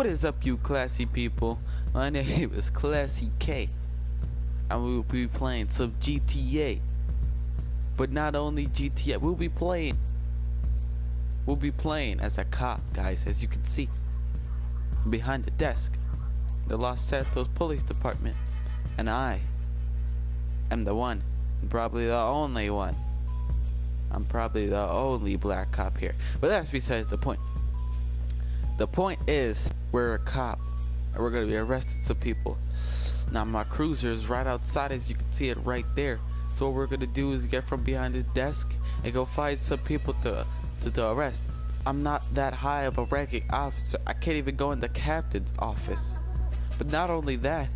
What is up, you classy people? My name is Classy K, and we will be playing some GTA. But not only GTA, we'll be playing. We'll be playing as a cop, guys, as you can see. Behind the desk, the Los Santos Police Department, and I am the one, probably the only one. I'm probably the only black cop here, but that's besides the point. The point is, we're a cop, and we're gonna be arresting some people. Now my cruiser is right outside, as you can see it right there. So what we're gonna do is get from behind this desk and go find some people to to, to arrest. I'm not that high of a ranking officer. I can't even go in the captain's office. But not only that,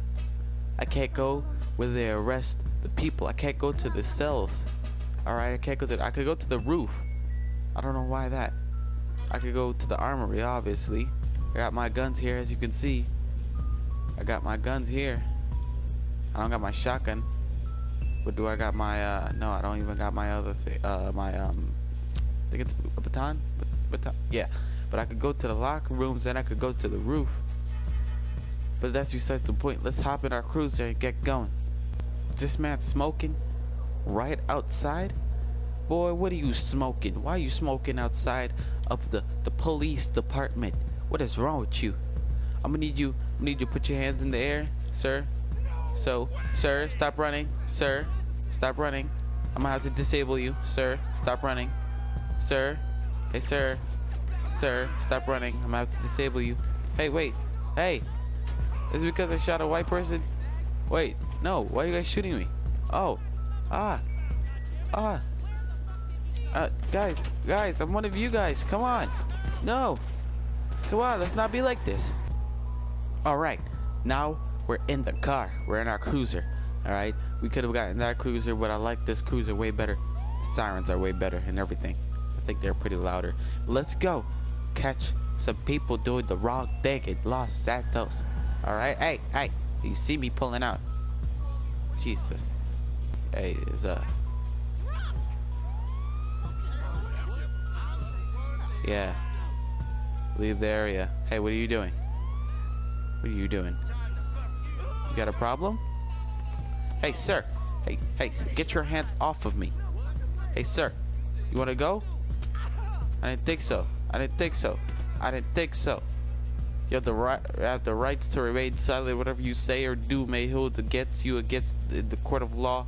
I can't go where they arrest the people. I can't go to the cells. Alright, I can't go to I could go to the roof. I don't know why that. I could go to the armory, obviously. I got my guns here, as you can see. I got my guns here. I don't got my shotgun. But do I got my, uh, no, I don't even got my other thing, uh, my, um, I think it's a baton? Baton? Yeah. But I could go to the locker rooms and I could go to the roof. But that's besides the point. Let's hop in our cruiser and get going. This man smoking right outside? Boy, what are you smoking? Why are you smoking outside of the, the police department? What is wrong with you? I'm gonna need you I'm gonna need you to put your hands in the air, sir. So, sir, stop running. Sir, stop running. I'm gonna have to disable you. Sir, stop running. Sir, hey, sir. Sir, stop running. I'm gonna have to disable you. Hey, wait. Hey, is it because I shot a white person? Wait, no. Why are you guys shooting me? Oh, ah, ah. Uh, guys, guys, I'm one of you guys. Come on. No. Come on, let's not be like this. Alright, now we're in the car. We're in our cruiser. Alright, we could have gotten that cruiser, but I like this cruiser way better. The sirens are way better and everything. I think they're pretty louder. Let's go catch some people doing the wrong thing in Los Santos. Alright, hey, hey, you see me pulling out. Jesus. Hey, is uh Yeah. Leave the area. Hey, what are you doing? What are you doing? You got a problem? Hey, sir. Hey, hey, get your hands off of me. Hey, sir. You want to go? I didn't think so. I didn't think so. I didn't think so. You have the right, have the rights to remain silent. Whatever you say or do may hold against you against the, the court of law.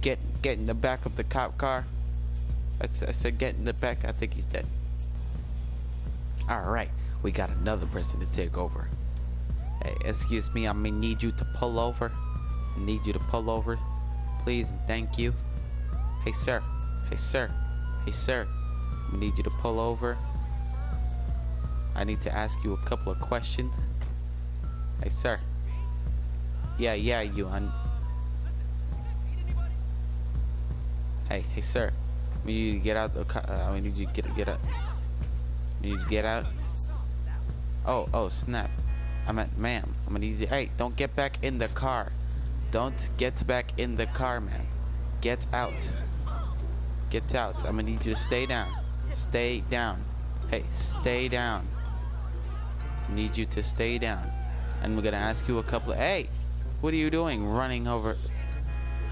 Get, get in the back of the cop car. I, I said, get in the back. I think he's dead. Alright, we got another person to take over. Hey, excuse me, I may need you to pull over. I need you to pull over, please and thank you. Hey, sir. Hey, sir. Hey, sir. I need you to pull over. I need to ask you a couple of questions. Hey, sir. Yeah, yeah, you. Un hey, hey, sir. We need you to get out the. Uh, I need you to get get out. You need to get out. Oh, oh, snap. I'm at, ma'am. I'm gonna need you. Hey, don't get back in the car. Don't get back in the car, man. Get out. Get out. I'm gonna need you to stay down. Stay down. Hey, stay down. Need you to stay down. And we're gonna ask you a couple of. Hey, what are you doing? Running over.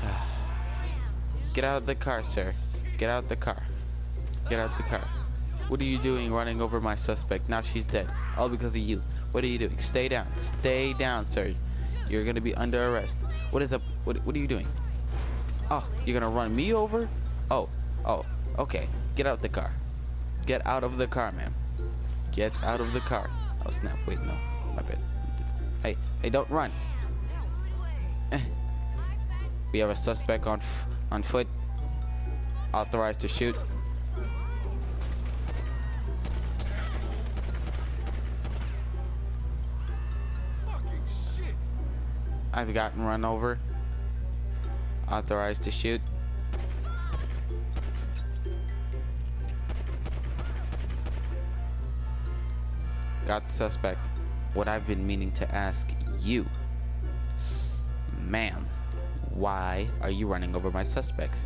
Get out of the car, sir. Get out the car. Get out the car. What are you doing running over my suspect? Now she's dead. All because of you. What are you doing? Stay down. Stay down, sir. You're gonna be under arrest. What is up? What, what are you doing? Oh, you're gonna run me over? Oh, oh, okay. Get out the car. Get out of the car, man. Get out of the car. Oh, snap. Wait, no. My bad. Hey, hey, don't run. We have a suspect on on foot. Authorized to shoot. I've gotten run over. Authorized to shoot. Got the suspect. What I've been meaning to ask you, ma'am, why are you running over my suspects?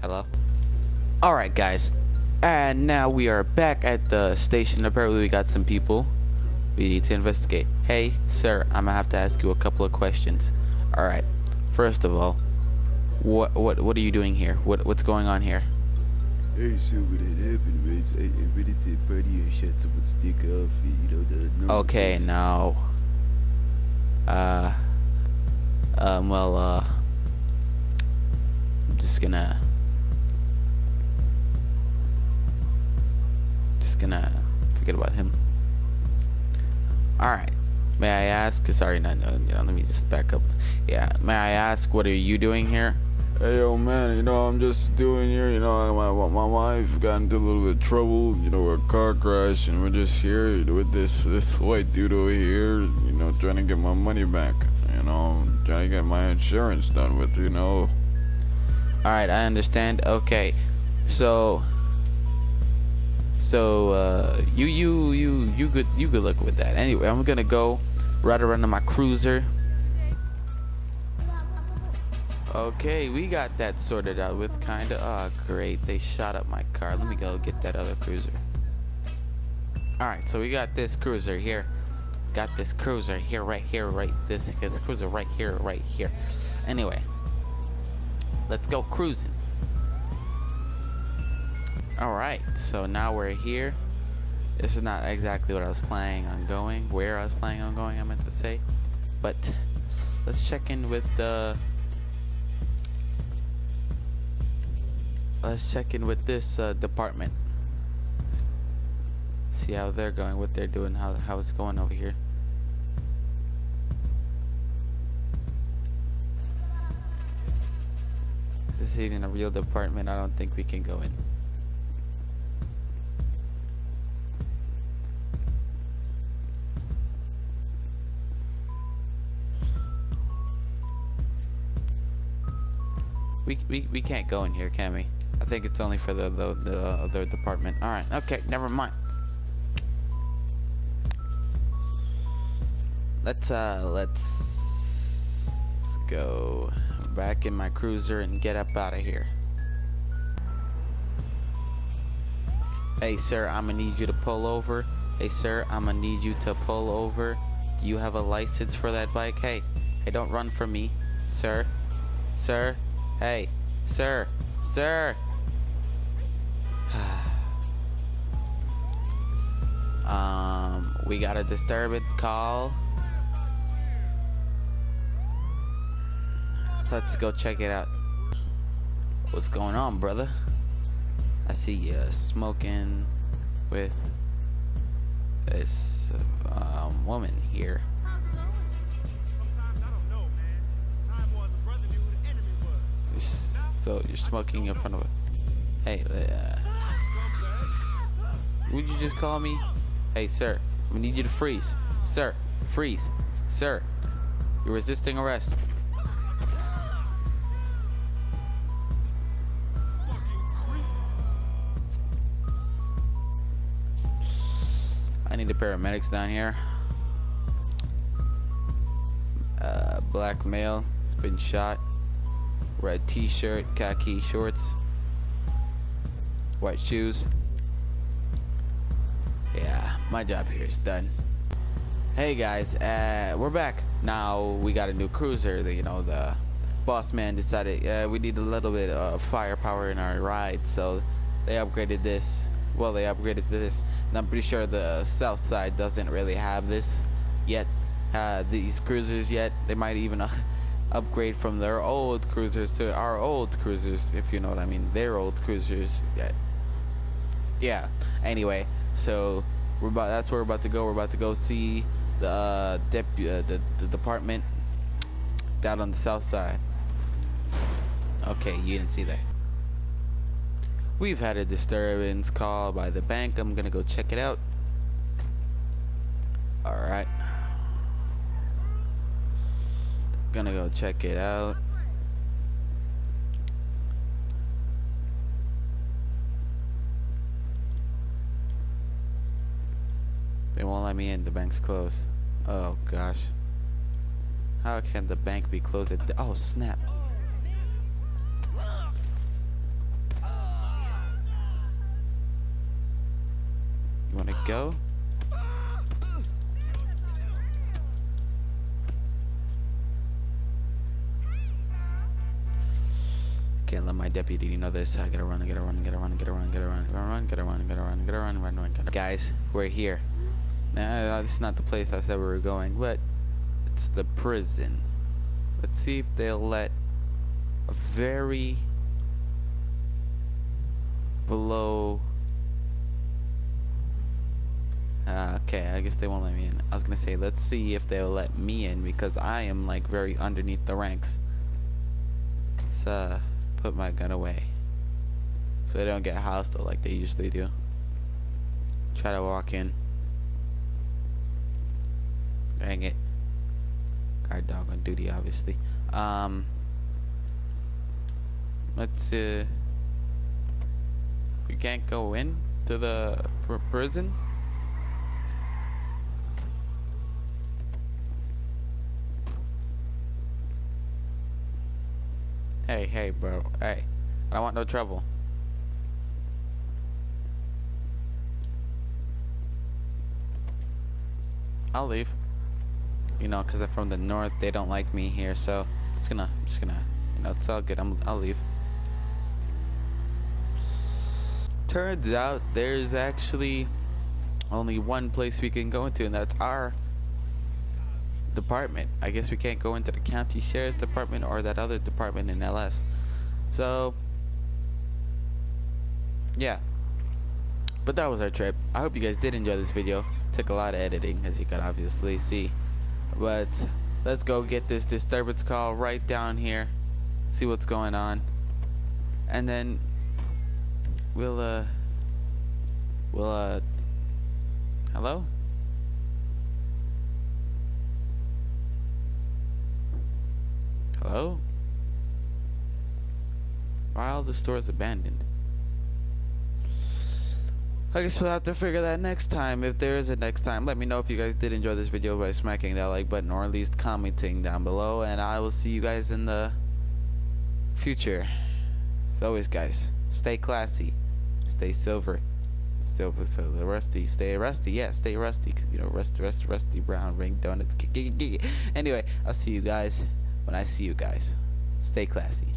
Hello? Alright guys, And now we are back at the station. Apparently we got some people we need to investigate. Hey, sir, I'm gonna have to ask you a couple of questions. All right. First of all, what what what are you doing here? What what's going on here? Hey, so what had happened was I, I went into a party and shot someone's dick off, you know, the Okay, things. now. Uh. Um. Well. Uh. I'm just gonna. Just gonna forget about him. All right. May I ask? Sorry, no, no, no. Let me just back up. Yeah. May I ask? What are you doing here? Hey, yo, man, you know, I'm just doing here, you know, my, my wife got into a little bit of trouble, you know, a car crash, and we're just here with this, this white dude over here, you know, trying to get my money back, you know, trying to get my insurance done with, you know. All right, I understand. Okay, so so uh, you you you you good you good luck with that. Anyway, I'm gonna go right around to my cruiser. Okay, we got that sorted out with kinda. Oh, great! They shot up my car. Let me go get that other cruiser. All right, so we got this cruiser here. Got this cruiser here, right here, right this this cruiser right here, right here. Anyway, let's go cruising. Alright, so now we're here. This is not exactly what I was planning on going, where I was planning on going, I meant to say. But let's check in with the. Let's check in with this uh, department. See how they're going, what they're doing, how, how it's going over here. Is this even a real department? I don't think we can go in. We, we, we can't go in here, can we? I think it's only for the, the, the other department. Alright, okay, never mind. Let's, uh, let's go back in my cruiser and get up out of here. Hey, sir, I'm gonna need you to pull over. Hey, sir, I'm gonna need you to pull over. Do you have a license for that bike? Hey, hey, don't run from me, sir. Sir, hey, sir, sir. um, we got a disturbance call. Let's go check it out. What's going on, brother? I see you smoking with this um, woman here. So you're smoking in front of a. Hey, uh, would you just call me? Hey, sir, we need you to freeze. Sir, freeze. Sir, you're resisting arrest. I need the paramedics down here. Uh, black male, it's been shot. Red t-shirt, khaki shorts, white shoes. Yeah, my job here is done. Hey guys, uh, we're back. Now we got a new cruiser. The, you know, the boss man decided uh, we need a little bit of firepower in our ride, so they upgraded this. Well, they upgraded this. And I'm pretty sure the south side doesn't really have this yet. Uh, these cruisers yet. They might even upgrade from their old cruisers to our old cruisers, if you know what I mean. Their old cruisers. Yeah. Yeah. Anyway, so we're about. That's where we're about to go. We're about to go see the uh, depu- uh, the the department down on the south side. Okay, you didn't see that. We've had a disturbance call by the bank. I'm gonna go check it out. All right. Gonna go check it out. They won't let me in. The bank's closed. Oh gosh. How can the bank be closed? At oh snap. You wanna go? Can't let my deputy know this. I gotta run, I gotta run, I gotta run, I gotta run, I gotta run, I gotta run, gotta run, I gotta run, I gotta run, run, run, gotta Guys, we're here. Nah, this is not the place I said we were going, but it's the prison. Let's see if they'll let a very below uh, okay, I guess they won't let me in. I was gonna say, let's see if they'll let me in because I am like very underneath the ranks. Let's uh, put my gun away so they don't get hostile like they usually do. Try to walk in. Dang it. Guard dog on duty, obviously. Um, let's uh, we can't go in to the pr prison. Hey, hey, bro. Hey, I don't want no trouble. I'll leave. You know, cause I'm from the north. They don't like me here, so I'm just gonna, I'm just gonna, you know, it's all good. I'm, I'll leave. Turns out there's actually only one place we can go into, and that's our department. I guess we can't go into the county sheriff's department or that other department in LS. So, yeah. But that was our trip. I hope you guys did enjoy this video. Took a lot of editing, as you can obviously see. But let's go get this disturbance call right down here. See what's going on. And then we'll uh we'll uh hello? Hello? Why all the stores abandoned? I guess we'll have to figure that next time, if there is a next time. Let me know if you guys did enjoy this video by smacking that like button or at least commenting down below. And I will see you guys in the future. As always, guys, stay classy. Stay silver. Silver, silver, rusty. Stay rusty. Yeah, stay rusty. Because, you know, rusty, rusty, rusty, brown, ring, donuts. Anyway, I'll see you guys when I see you guys. Stay classy.